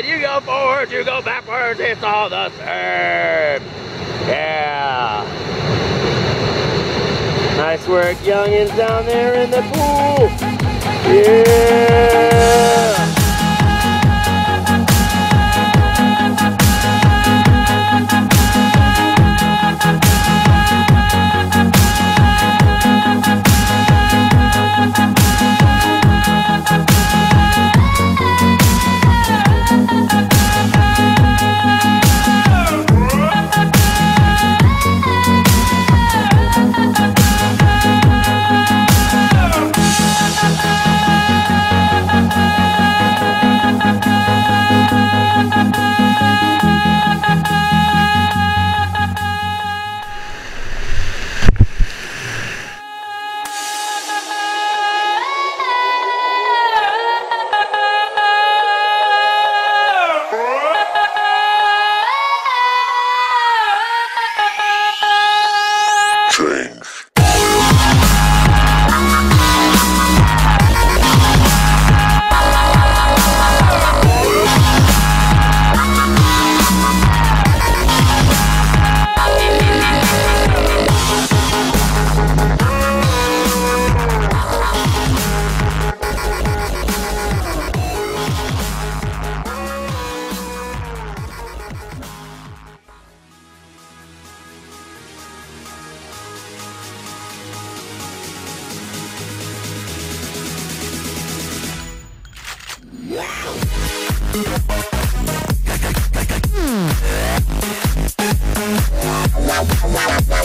you go forward, you go backwards, it's all the same. Yeah. Nice work, youngins down there in the pool. Yeah. Change.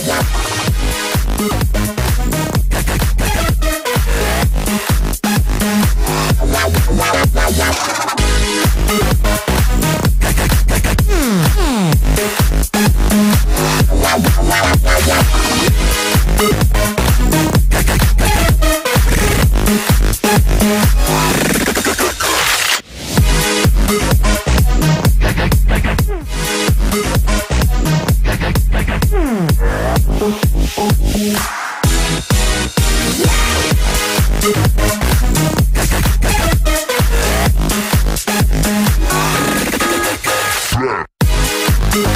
Wow.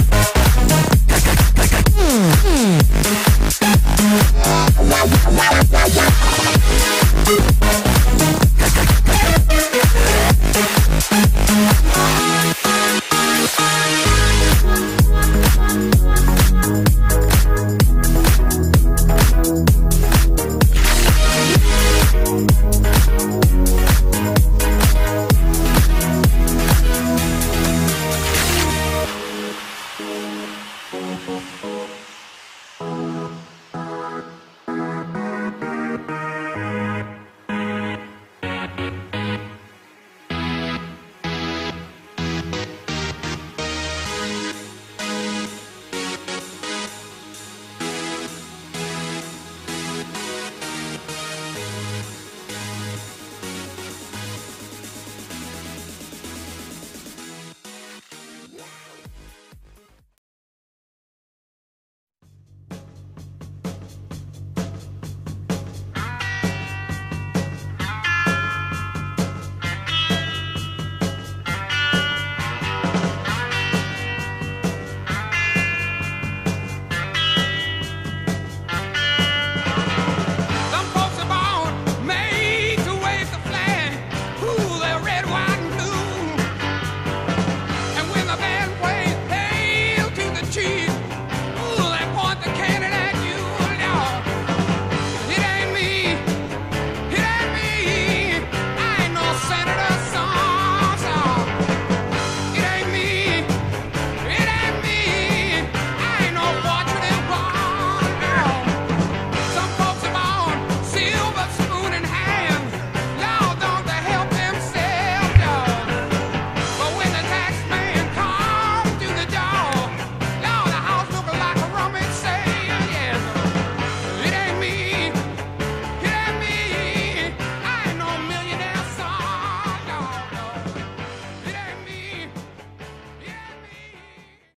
Bye.